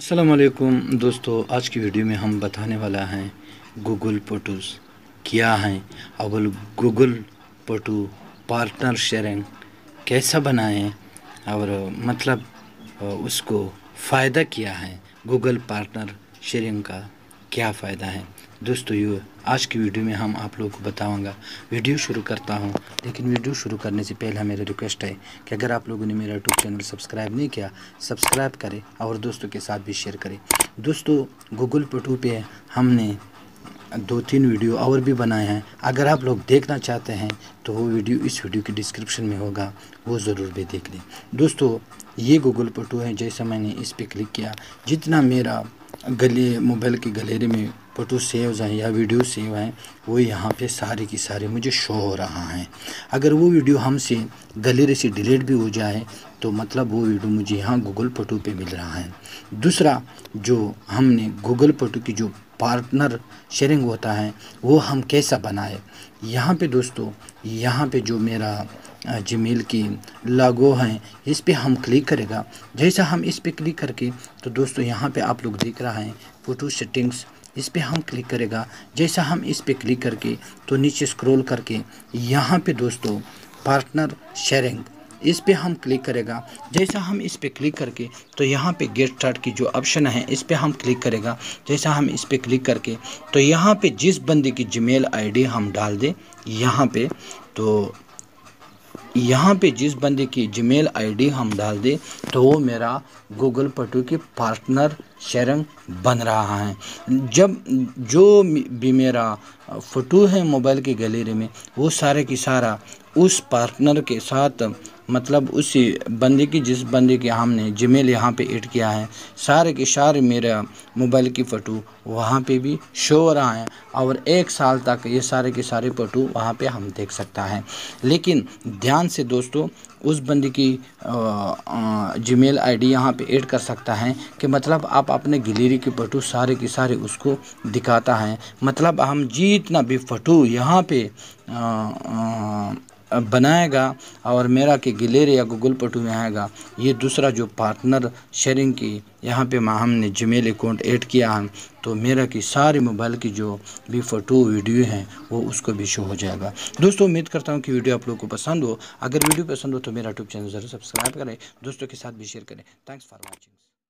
असलकुम दोस्तों, आज की वीडियो में हम बताने वाला हैं गूगल फ़ोटोज़ क्या हैं। और गूगल फ़ोटो पार्टनर शेयरिंग कैसा बनाएँ और मतलब उसको फ़ायदा क्या है? गूगल पार्टनर शेयरिंग का क्या फ़ायदा है? दोस्तों, ये आज की वीडियो में हम आप लोगों को बताऊँगा। वीडियो शुरू करता हूँ, लेकिन वीडियो शुरू करने से पहले मेरा रिक्वेस्ट है कि अगर आप लोगों ने मेरा यूट्यूब चैनल सब्सक्राइब नहीं किया, सब्सक्राइब करें और दोस्तों के साथ भी शेयर करें। दोस्तों गूगल पटू पे हमने दो तीन वीडियो और भी बनाए हैं। अगर आप लोग देखना चाहते हैं तो वो वीडियो इस वीडियो के डिस्क्रिप्शन में होगा, वो ज़रूर भी देख लें। दोस्तों, ये गूगल पटू है, जैसा मैंने इस पर क्लिक किया। जितना मेरा गले मोबाइल के गलेरे में फ़ोटो सेव हैं या वीडियो सेव हैं, वो यहाँ पे सारे की सारे मुझे शो हो रहा है। अगर वो वीडियो हमसे गलेरे से डिलीट भी हो जाए तो मतलब वो वीडियो मुझे यहाँ गूगल फ़ोटो पे मिल रहा है। दूसरा, जो हमने गूगल फ़ोटो की जो पार्टनर शेयरिंग होता है, वो हम कैसा बनाए? यहाँ पे दोस्तों, यहाँ पे जो मेरा जीमेल की लागो हैं, इस पर हम क्लिक करेगा। जैसा हम इस पर क्लिक करके तो दोस्तों यहाँ पे आप लोग देख रहा हैं फ़ोटो सेटिंग्स इस पर हम क्लिक करेगा। जैसा हम इस पर क्लिक करके तो नीचे स्क्रॉल करके, यहाँ पे दोस्तों पार्टनर शेयरिंग इस पर हम क्लिक करेगा। जैसा हम इस पर क्लिक करके तो यहाँ पे गेट स्टार्ट की जो ऑप्शन है, इस पर हम क्लिक करेगा। जैसा हम इस पर क्लिक करके तो यहाँ पे जिस बंदे की जीमेल आईडी हम डाल दें, यहाँ पे तो यहाँ पे जिस बंदे की जीमेल आईडी हम डाल दें तो वो मेरा गूगल पटू के पार्टनर शेयरिंग बन रहा है। जब जो भी मेरा फ़ोटो है मोबाइल की गैलरी में, वो सारे की सारा उस पार्टनर के साथ मतलब उसी बंदे की, जिस बंदे की हमने जीमेल यहाँ पे ऐड किया है, सारे के सारे मेरा मोबाइल की फ़ोटो वहाँ पे भी शो हो रहा है और एक साल तक ये सारे के सारे फ़ोटो वहाँ पे हम देख सकता है। लेकिन ध्यान से दोस्तों, उस बंदे की जीमेल आईडी यहाँ पे ऐड कर सकता है कि मतलब आप अपने गैलरी की फ़ोटो सारे के सारे उसको दिखाता है। मतलब हम जितना भी फ़ोटो यहाँ पे आ, आ, बनाएगा और मेरा के गिलेरे या गूगल पटू में आएगा ये दूसरा जो पार्टनर शेयरिंग की यहाँ पे हमने जीमेल अकाउंट ऐड किया है तो मेरा की सारे मोबाइल की जो भी फ़ोटो वीडियो हैं वो उसको भी शो हो जाएगा। दोस्तों उम्मीद करता हूँ कि वीडियो आप लोगों को पसंद हो। अगर वीडियो पसंद हो तो मेरा यूट्यूब चैनल ज़रूर सब्सक्राइब करें दोस्तों के साथ भी शेयर करें। Thanks for watching